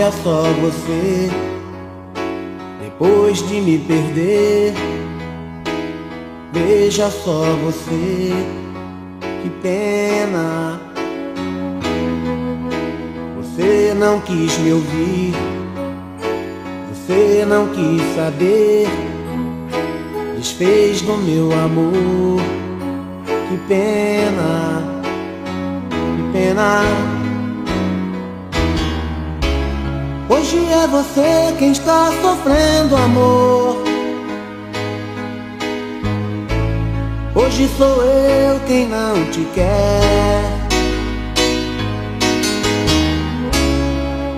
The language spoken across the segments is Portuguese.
Olha só você, depois de me perder. Veja só você, que pena. Você não quis me ouvir, você não quis saber. Desfez do meu amor, que pena, que pena. Hoje é você quem está sofrendo amor. Hoje sou eu quem não te quer.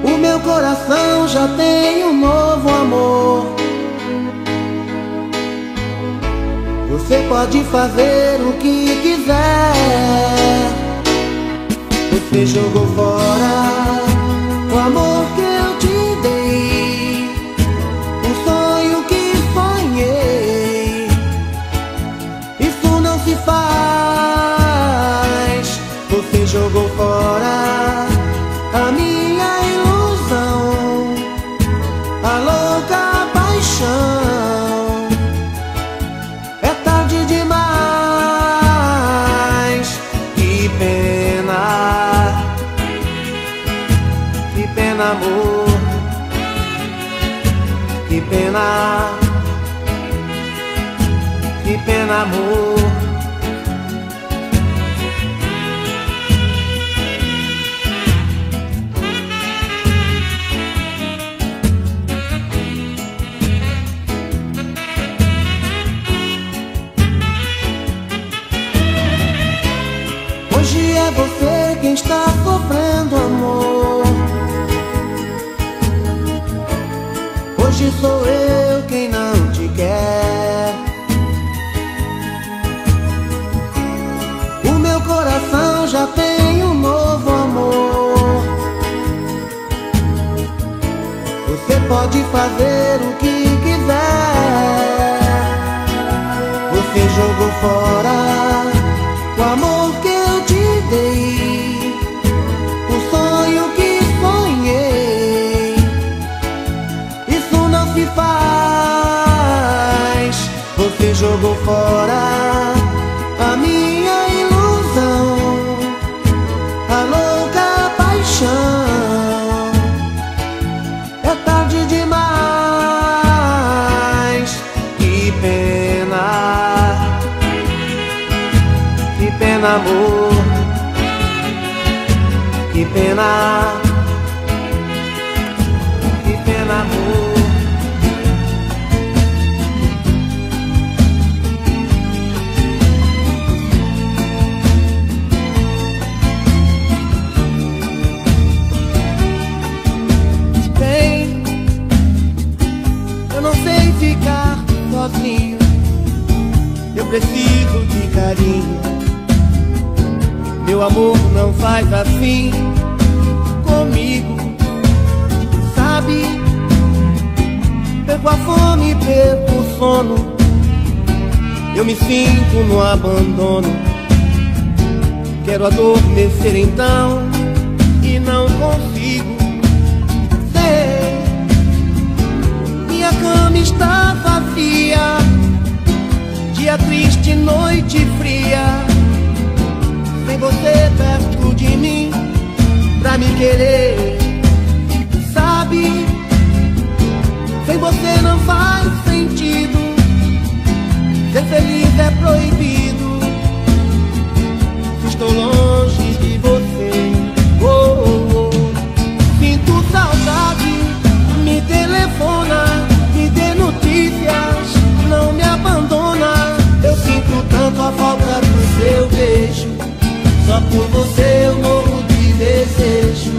O meu coração já tem um novo amor. Você pode fazer o que quiser. Você jogou fora o amor pena, que pena, amor. é você quem está sofrendo sou eu quem não te quer. O meu coração já tem um novo amor. Você pode fazer o que quiser. Você jogou fora meu amor não faz assim comigo. Sabe, perco a fome, perco o sono. Eu me sinto no abandono. Quero adormecer então e não consigo Sei, minha cama está vazia Dia triste, noite fria sem você perto de mim pra me querer. Sabe, sem você não faz sentido. Ser feliz é proibido. Estou longe de você, oh, oh, oh. sinto saudade. Me telefona, me dê notícias, não me abandona. Eu sinto tanto a falta. Só por você eu morro de desejo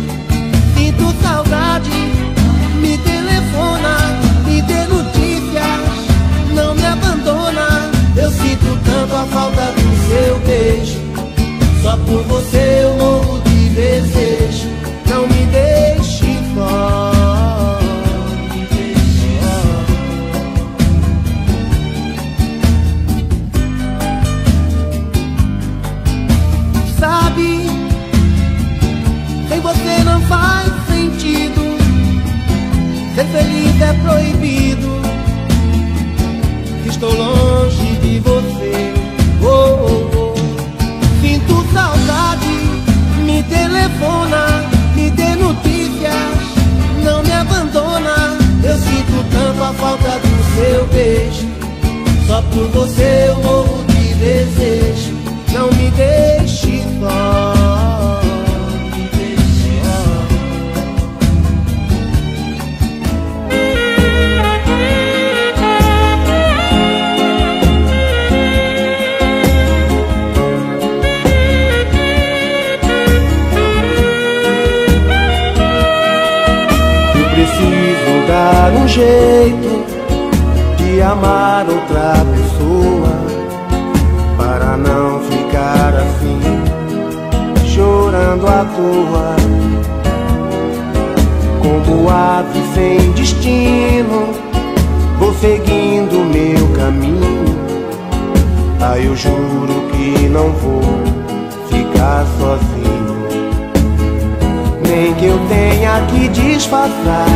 tenha que disfarçar.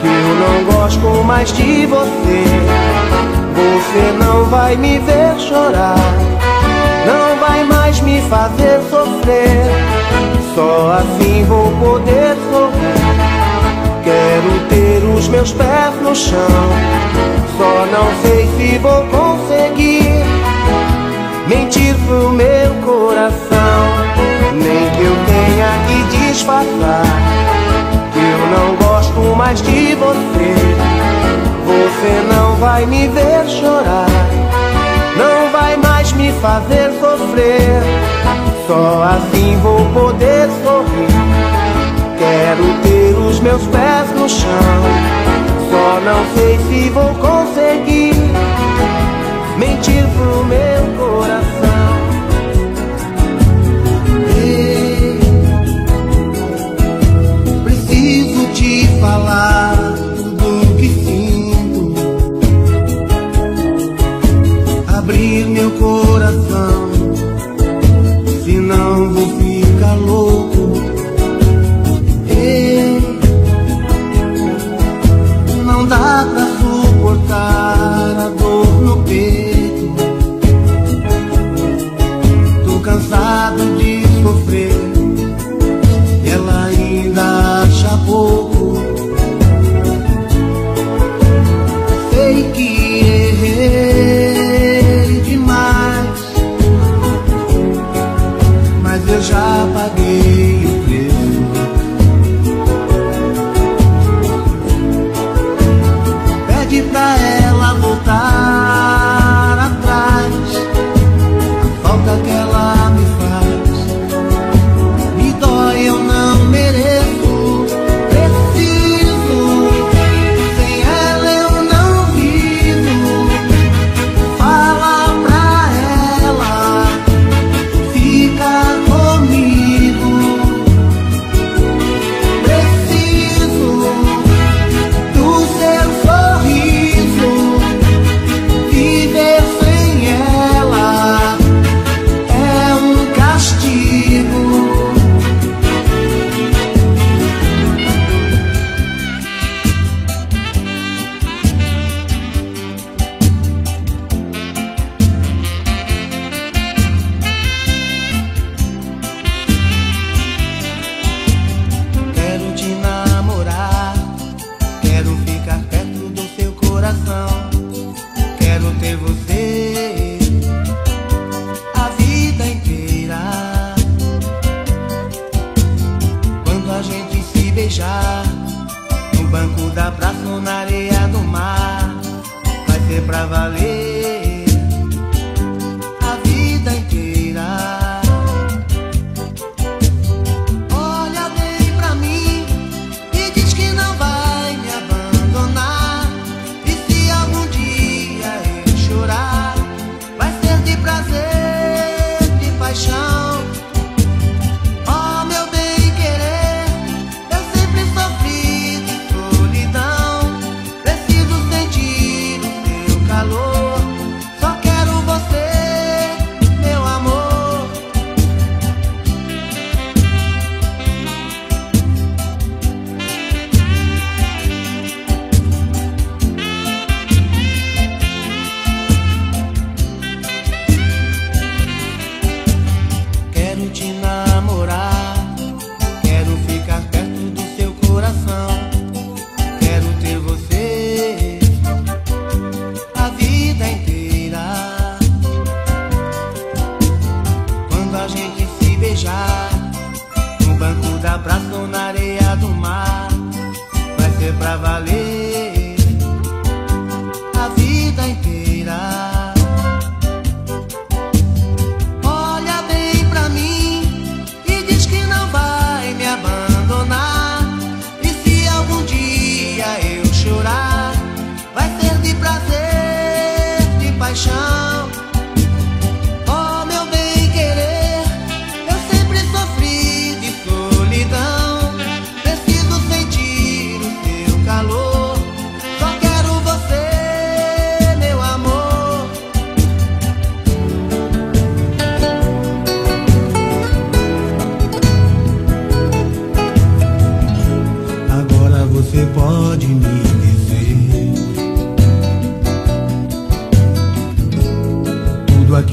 Que eu não gosto mais de você. Você não vai me ver chorar. Não vai mais me fazer sofrer. Só assim vou poder sorrir. Quero ter os meus pés no chão. Só não sei se vou conseguir. Mentir pro meu coração. Nem tinha que disfarçar. Eu não gosto mais de você. Você não vai me ver chorar. Não vai mais me fazer sofrer. Só assim vou poder sorrir. Quero ter os meus pés no chão. Só não sei se vou conseguir mentir pro meu coração.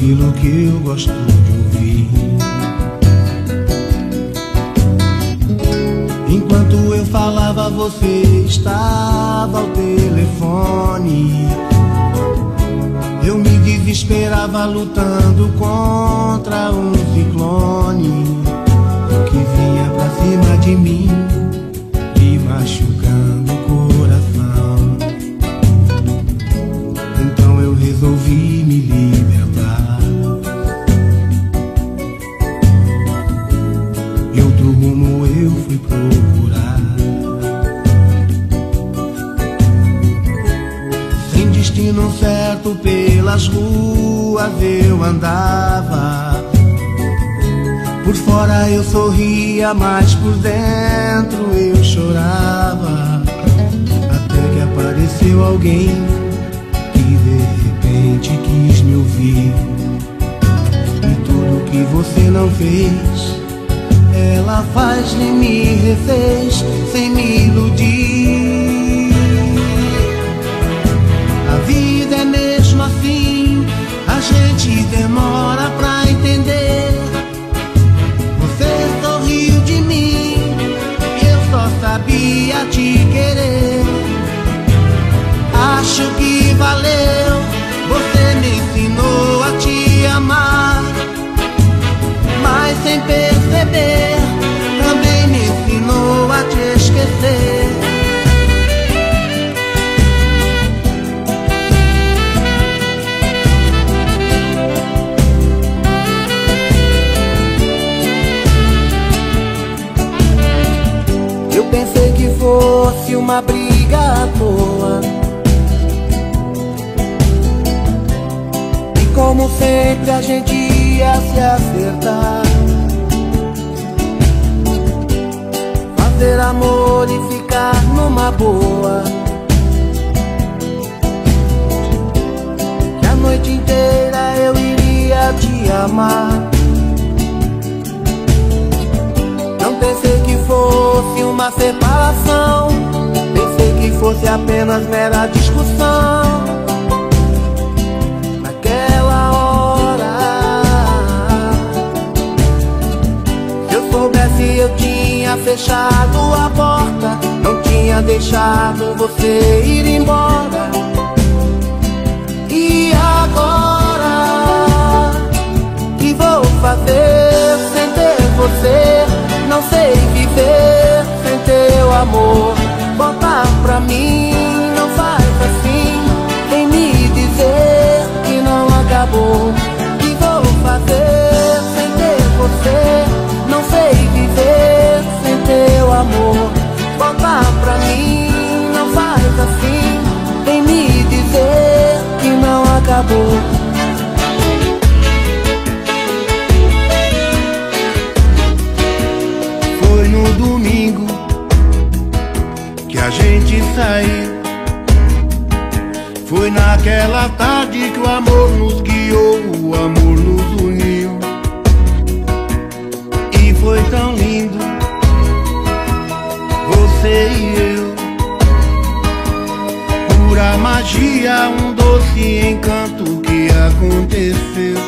Aquilo que eu gosto de ouvir. Enquanto eu falava, você estava ao telefone. Eu me desesperava lutando sabia te querer. Acho que valeu, você me ensinou a te amar, mas sem perceber fosse uma briga à toa. E como sempre a gente ia se acertar. fazer amor e ficar numa boa. Que a noite inteira eu iria te amar. Não pensei que fosse uma separação. Pensei que fosse apenas mera discussão. Naquela hora, se eu soubesse, eu tinha fechado a porta, não tinha deixado você ir embora. E agora, que vou fazer sem ter você? Não sei viver sem teu amor. Voltar pra mim, não faz assim, vem saiu Foi naquela tarde que o amor nos guiou, o amor nos uniu E foi tão lindo você e eu. Pura magia, um doce encanto que aconteceu.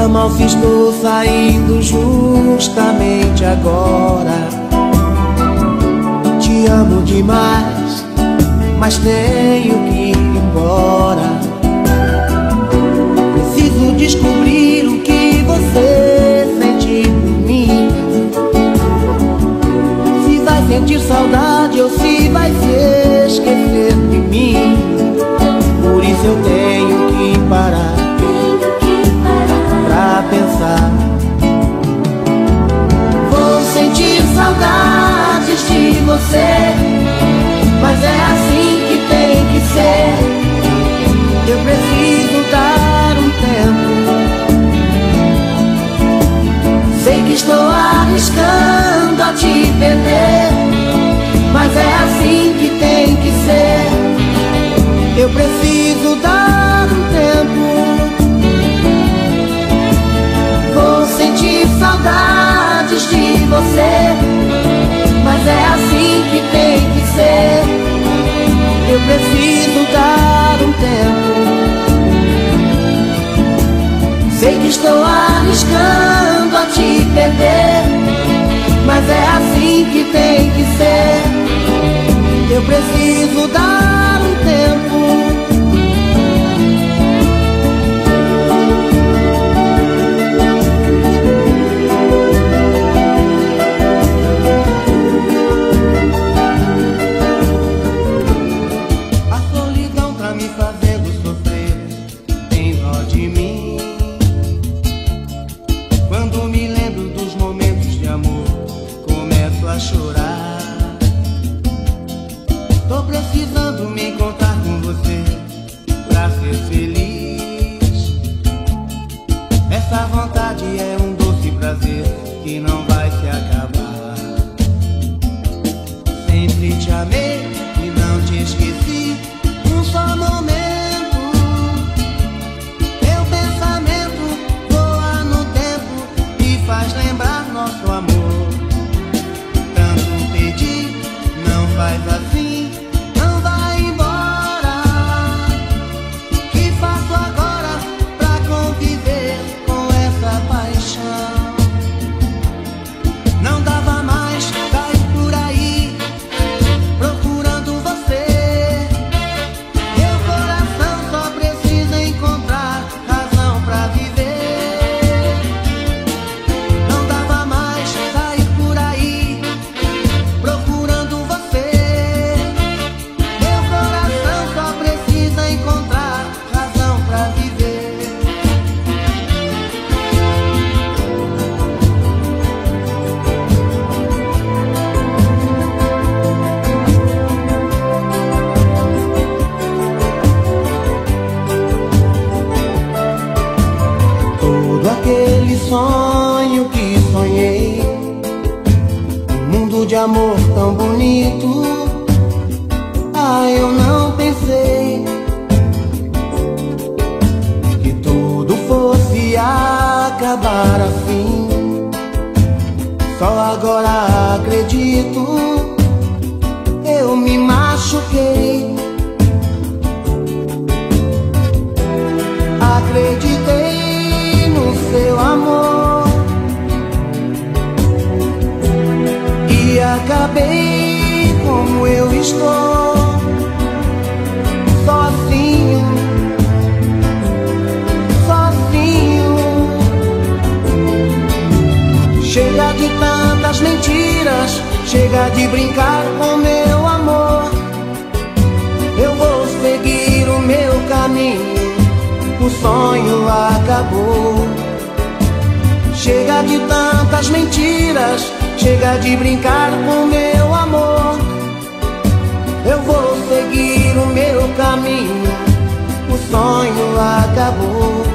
Leve a mão se estou saindo justamente agora. Te amo demais, mas tenho que ir embora. Preciso descobrir o que você sente por mim. Se vai sentir saudade ou se vai se esquecer de mim. Por isso eu tenho você, mas é assim que tem que ser. Eu preciso dar um tempo. Sei que estou arriscando a te perder, mas é assim que tem que ser. Eu preciso dar um tempo. Vou sentir saudades de você, que tem que ser. Eu preciso dar um tempo. Sei que estou arriscando a te perder, mas é assim que tem que ser. Eu preciso dar um tempo. Sonho que sonhei. Um mundo de amor tão bonito. Ah, eu não pensei Que tudo fosse acabar assim. Só agora bem como eu estou, sozinho, sozinho. Chega de tantas mentiras, chega de brincar com meu amor. Eu vou seguir o meu caminho, o sonho acabou. Chega de tantas mentiras Chega de brincar com meu amor. Eu vou seguir o meu caminho. O sonho acabou.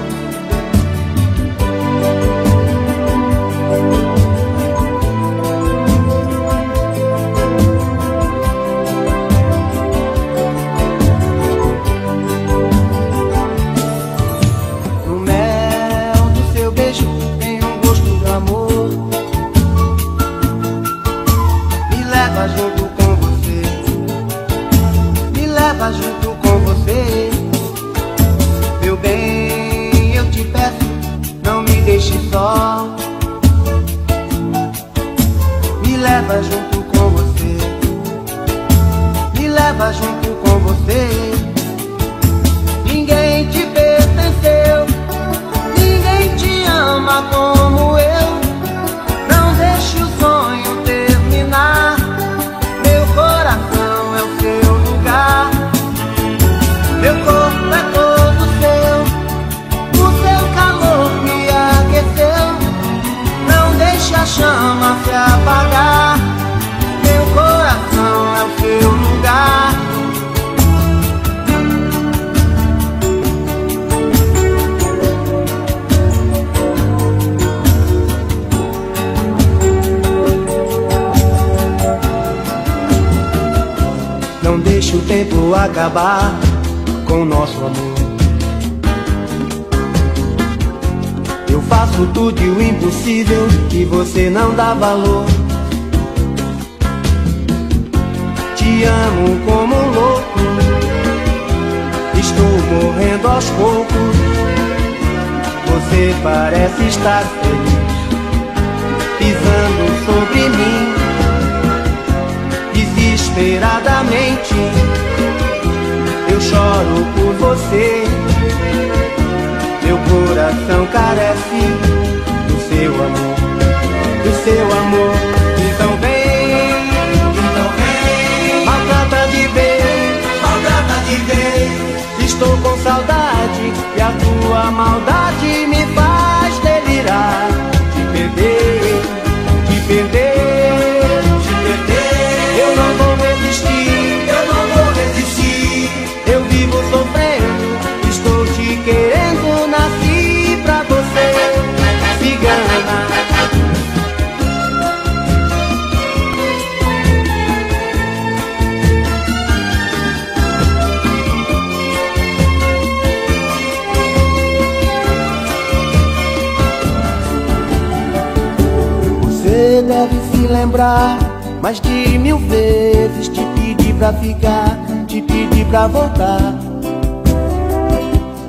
Lembrar mais de mil vezes te pedi pra ficar te pedi pra voltar.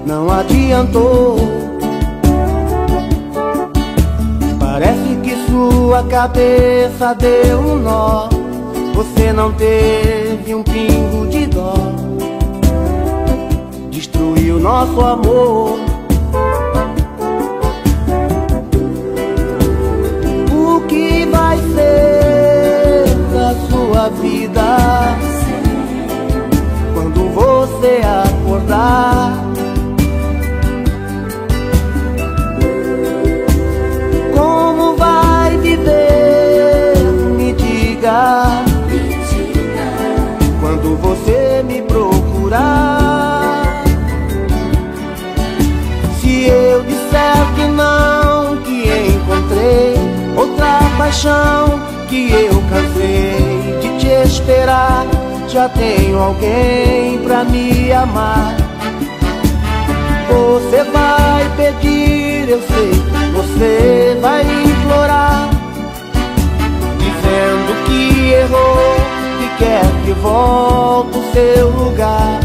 Não adiantou. Parece que sua cabeça deu um nó. Você não teve um pingo de dó. Destruiu nosso amor vida? você acordar. Como vai viver? Me diga. Quando você me procurar. Se eu disser que não, que encontrei outra paixão que eu cansei esperar já tenho alguém pra me amar. Você vai pedir, eu sei, você vai implorar, dizendo que errou e quer que volte o seu lugar.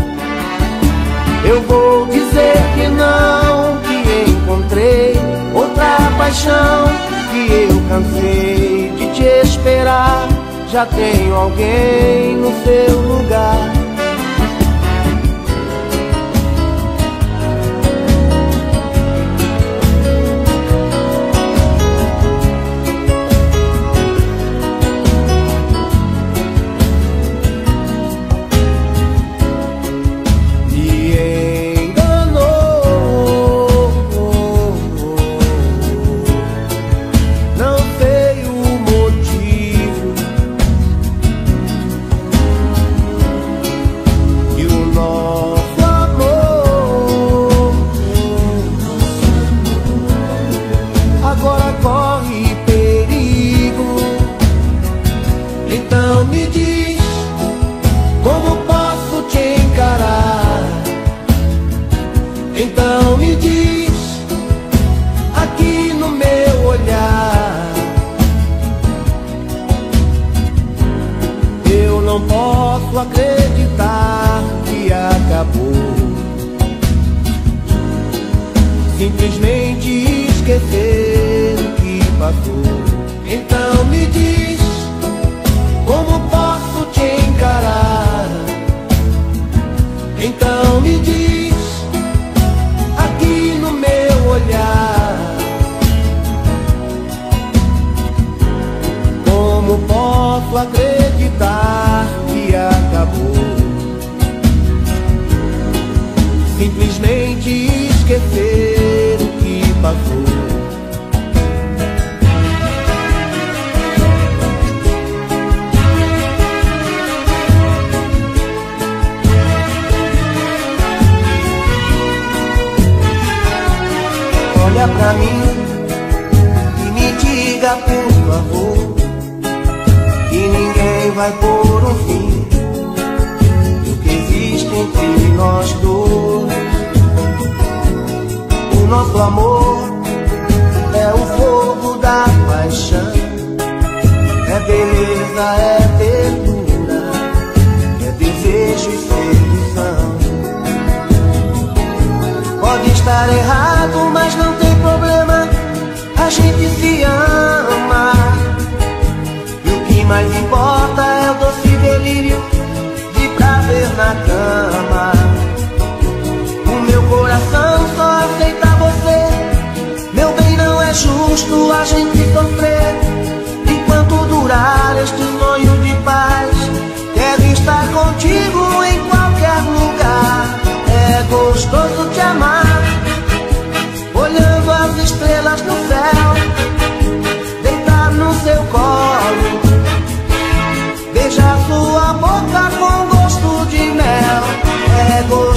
Eu vou dizer que não, que encontrei outra paixão, que eu cansei de te esperar já tenho alguém no seu lugar.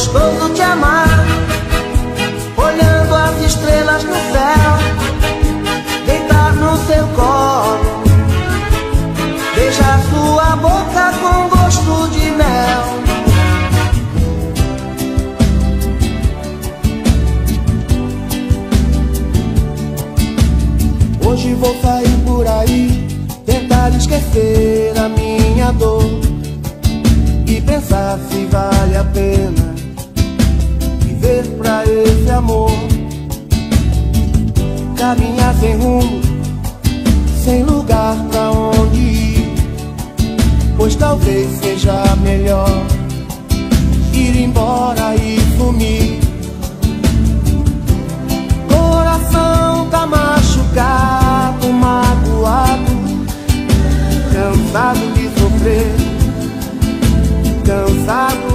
gostoso te amar Olhando as estrelas no céu Deitar no seu colo Beijar sua boca com gosto de mel. Hoje vou sair por aí Tentar esquecer a minha dor E pensar se vale a pena esse amor? Caminhar sem rumo, sem lugar pra onde ir. Pois talvez seja melhor ir embora e sumir. Coração tá machucado, magoado, cansado de sofrer, cansado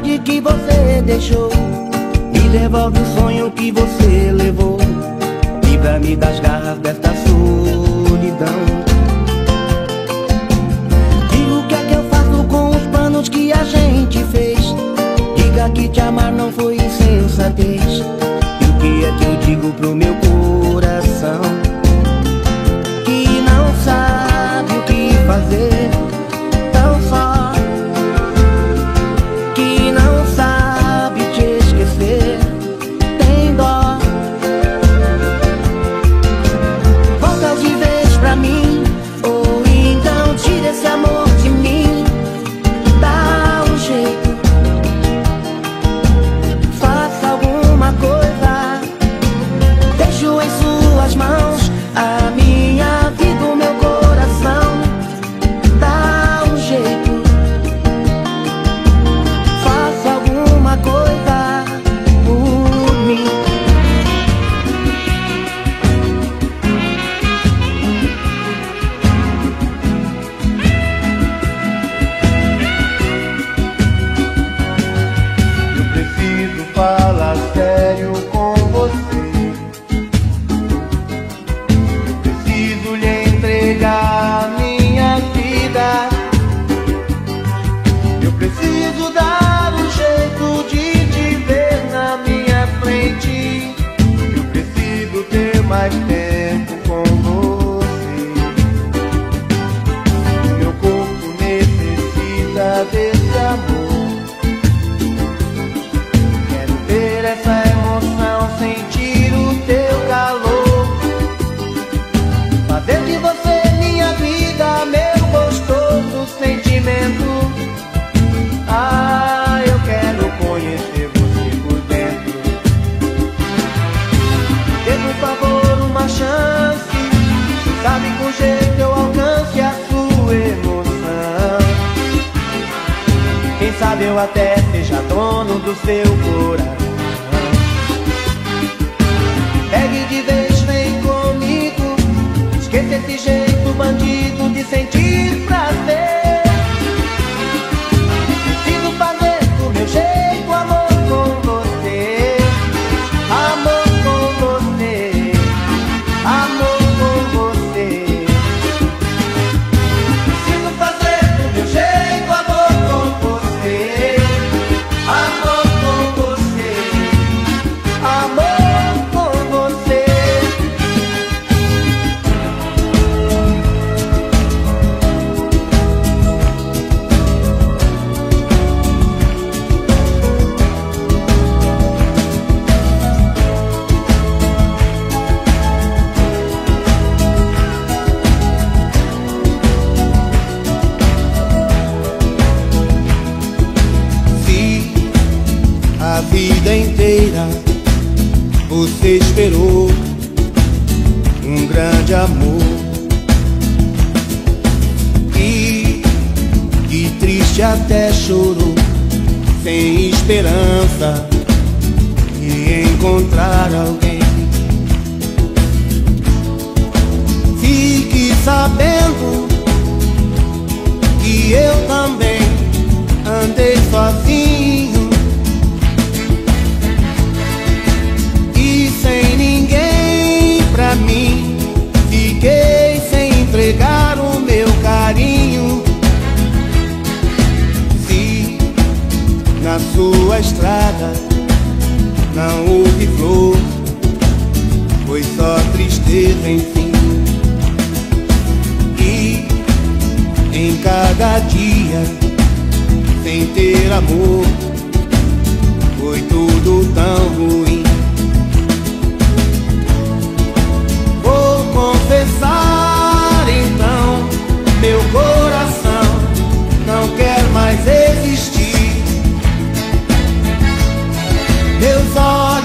saudade que você deixou. Me devolve o sonho que você levou. Livra-me das garras desta solidão. Diga o que é que eu faço com os planos que a gente fez. Diga que te amar não foi insensatez. E o que é que eu digo pro meu coração? Que não sabe o que fazer. Ter vida inteira. Você esperou um grande amor. E que triste até chorou sem esperança de encontrar alguém. Fique sabendo que eu também andei sozinho sua estrada não houve flor, foi só tristeza, enfim. E em cada dia sem ter amor foi tudo tão ruim. Vou confessar então, meu coração não quer mais existir. Meus olhos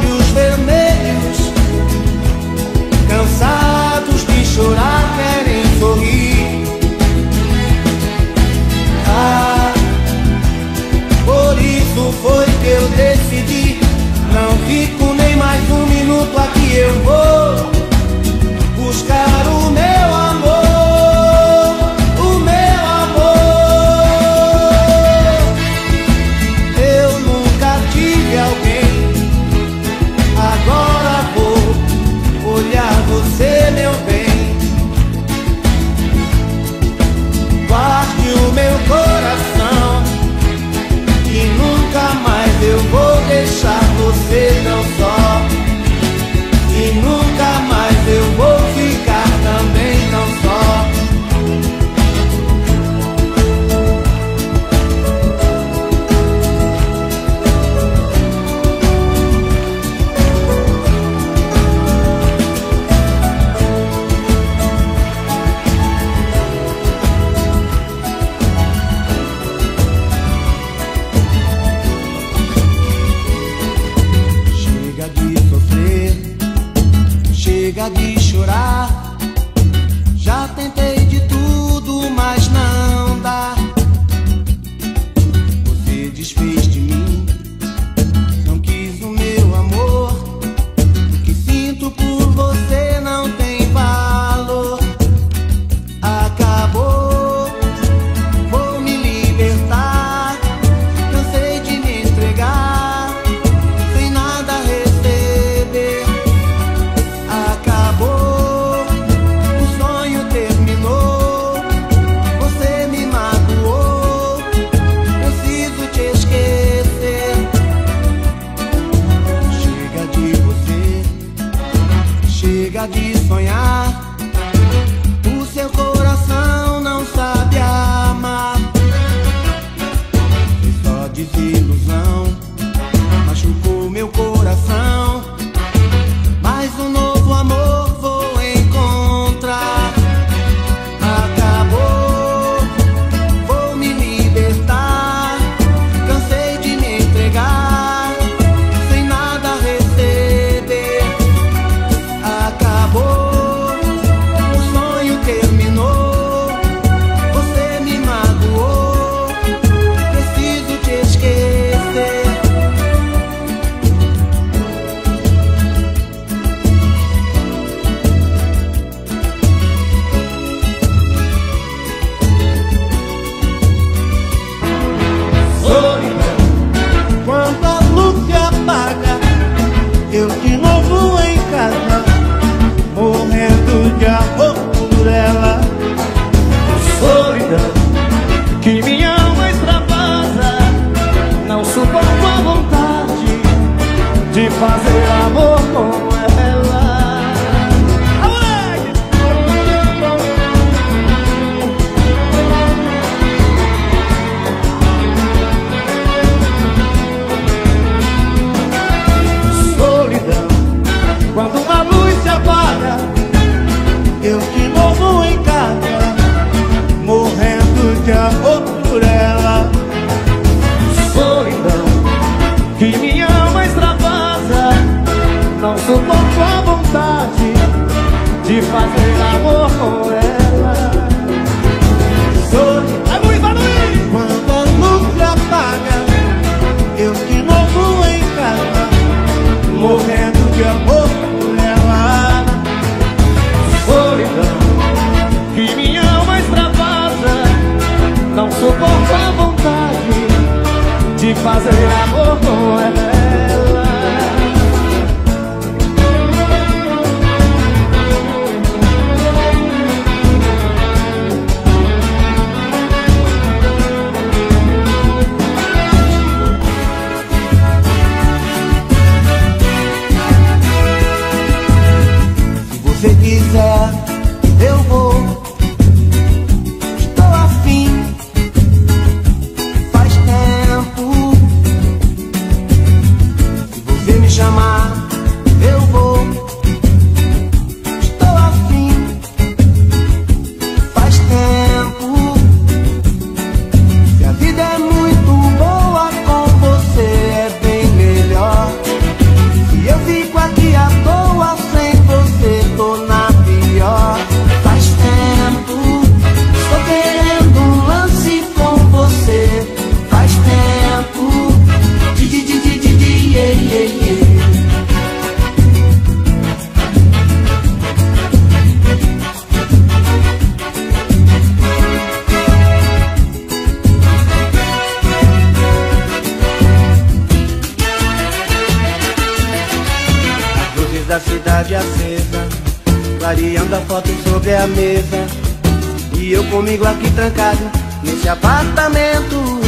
trancado nesse apartamento.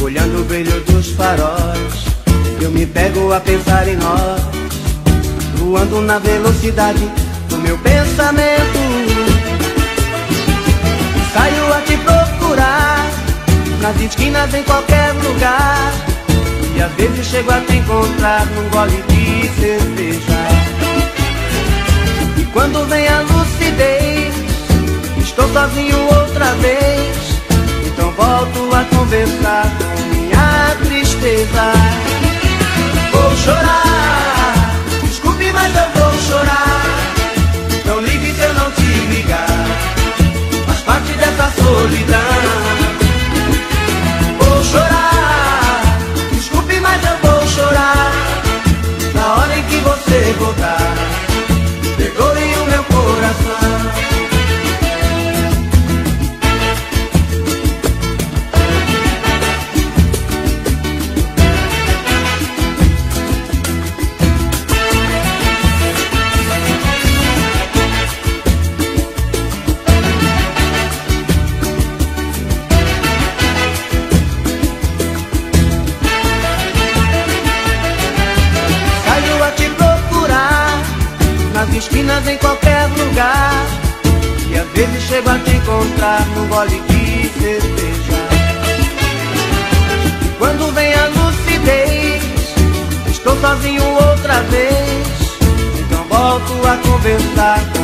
Olhando o brilho dos faróis Eu me pego a pensar em nós. Voando na velocidade do meu pensamento. Saio a te procurar Nas esquinas em qualquer lugar. E às vezes chego a te encontrar num gole de cerveja. E quando vem a lucidez Estou sozinho outra vez. Então volto a conversar com minha tristeza. Vou chorar. Desculpe, mas eu vou chorar. Não ligue se eu não te ligar. Faz parte dessa solidão. Vou chorar. Desculpe, mas eu vou chorar. Na hora em que você voltar gole de cerveja quando vem a lucidez Estou sozinho outra vez Então volto a conversar. com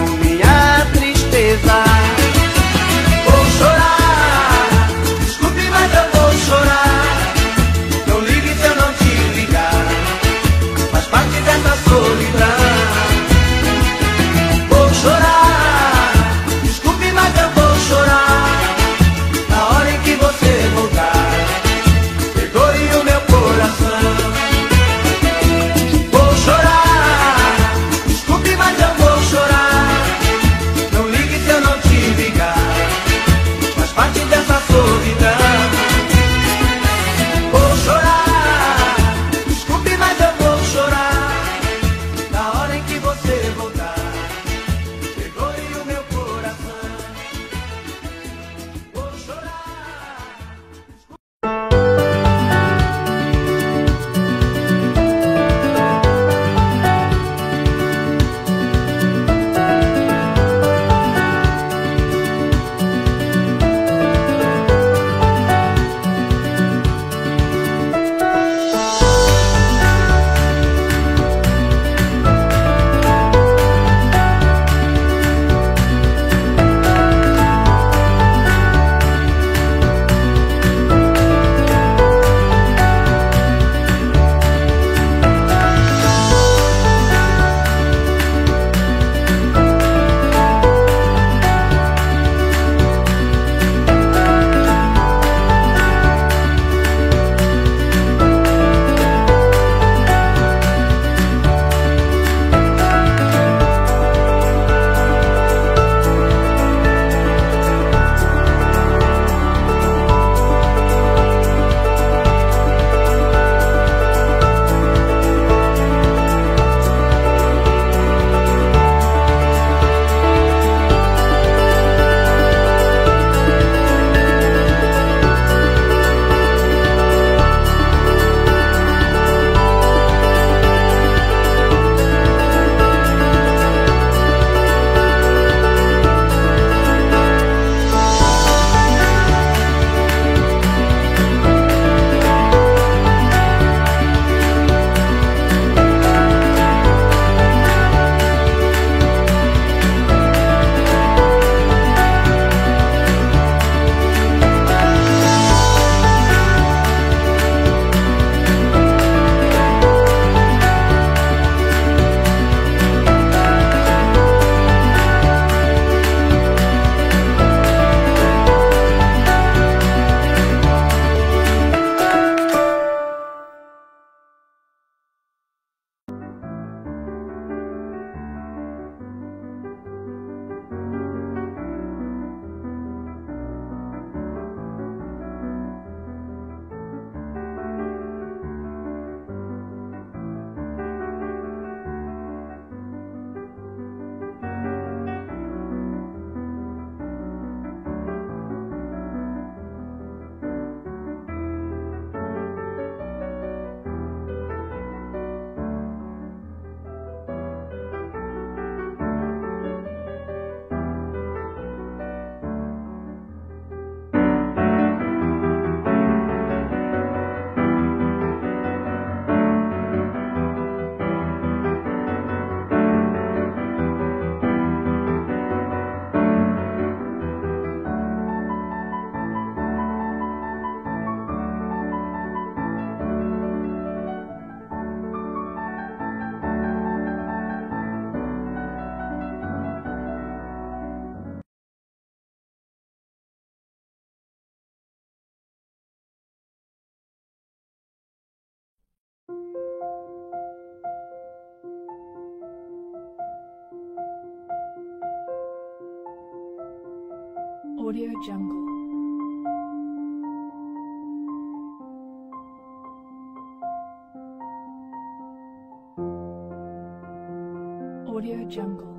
Audio Jungle.